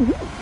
Mm-hmm.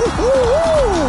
Woo-hoo-hoo!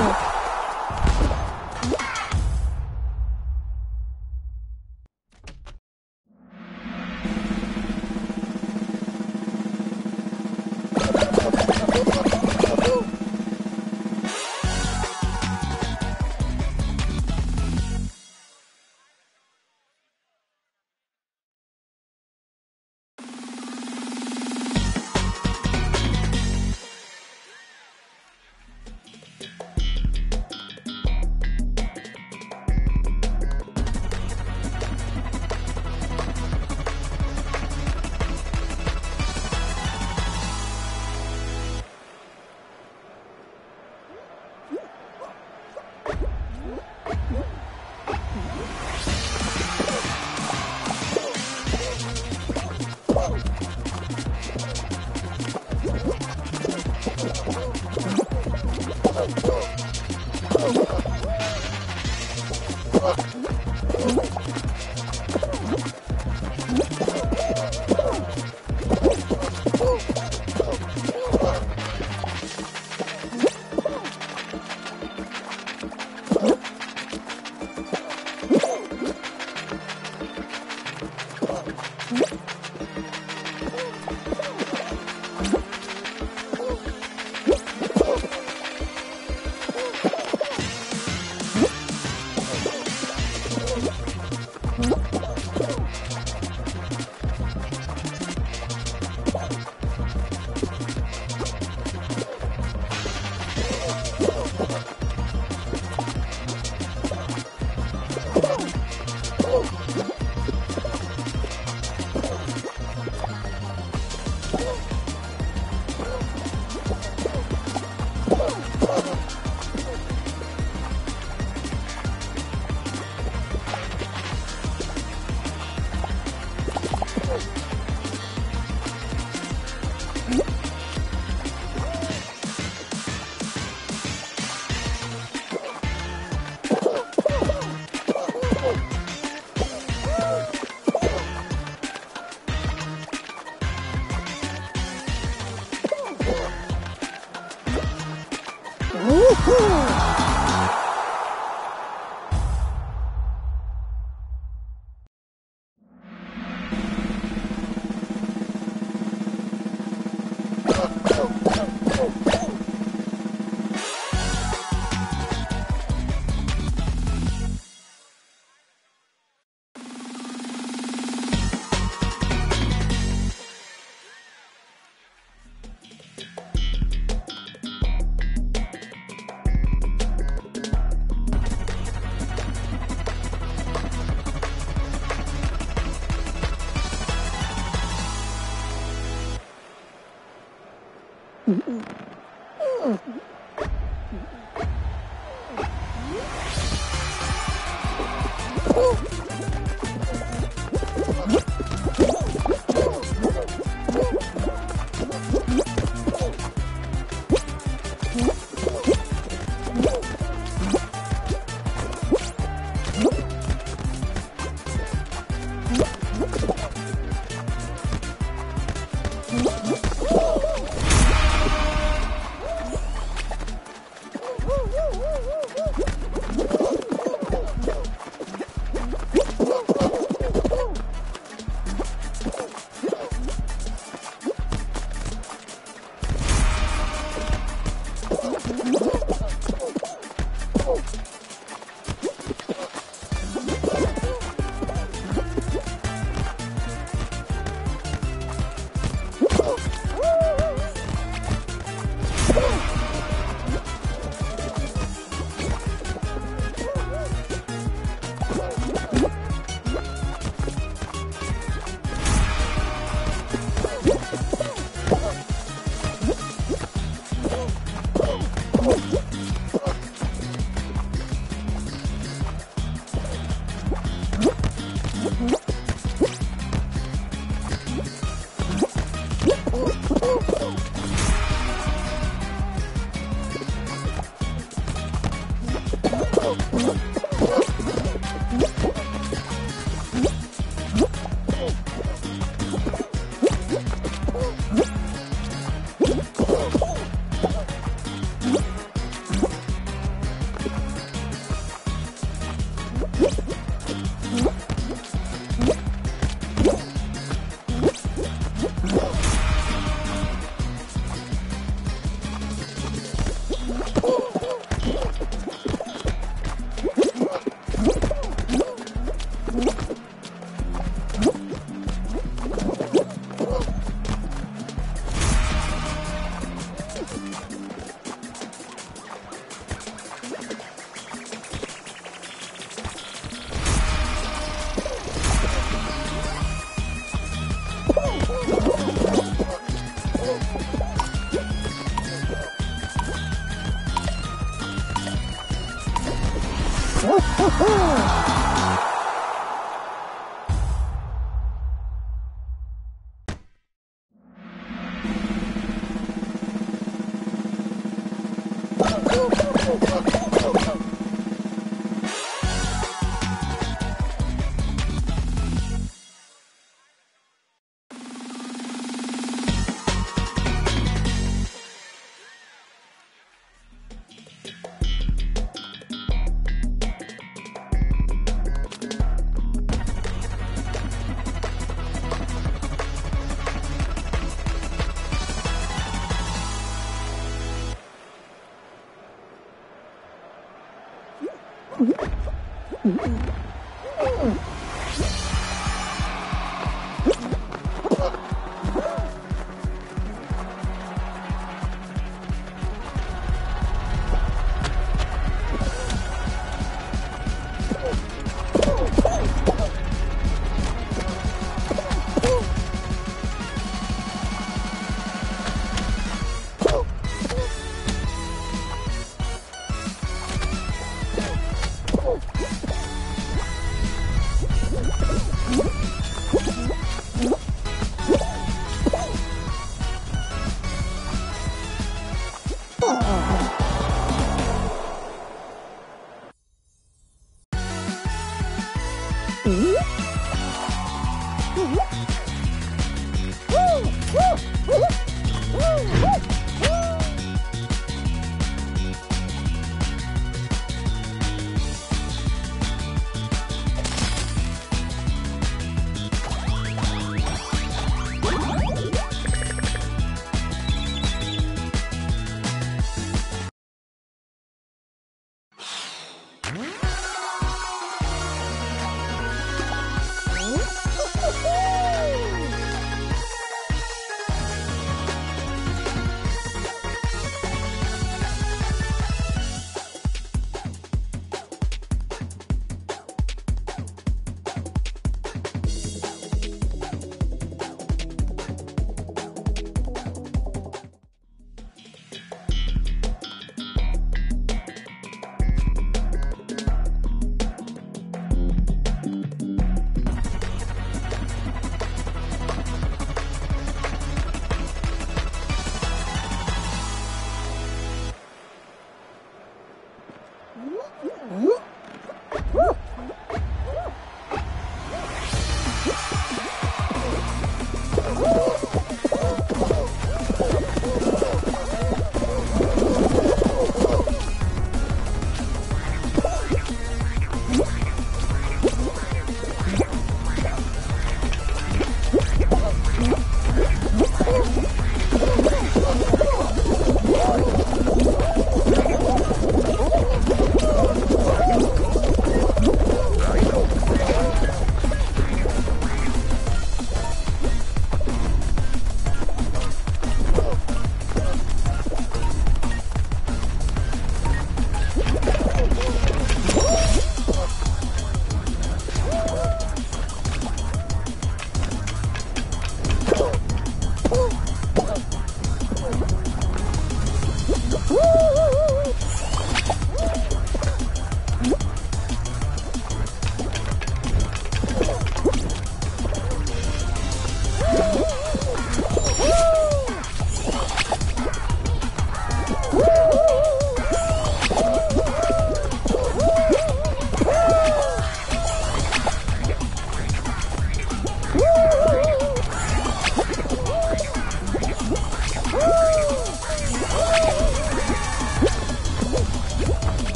Oh,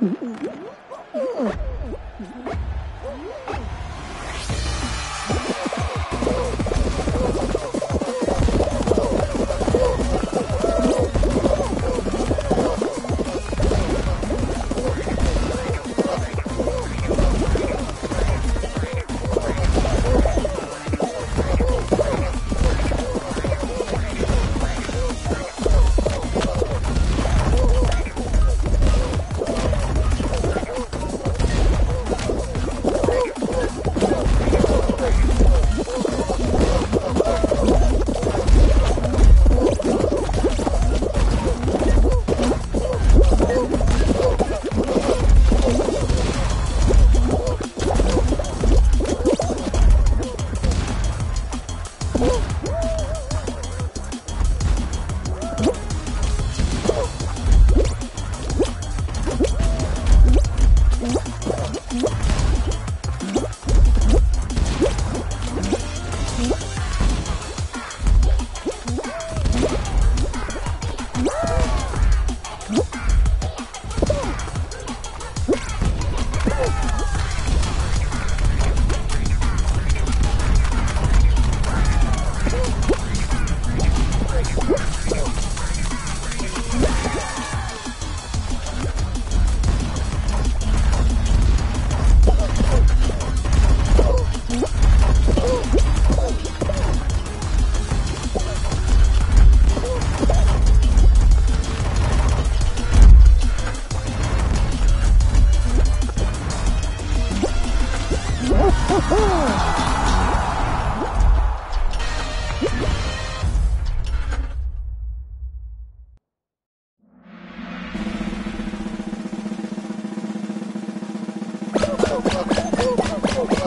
Mm-hmm. Oh, oh, oh, oh.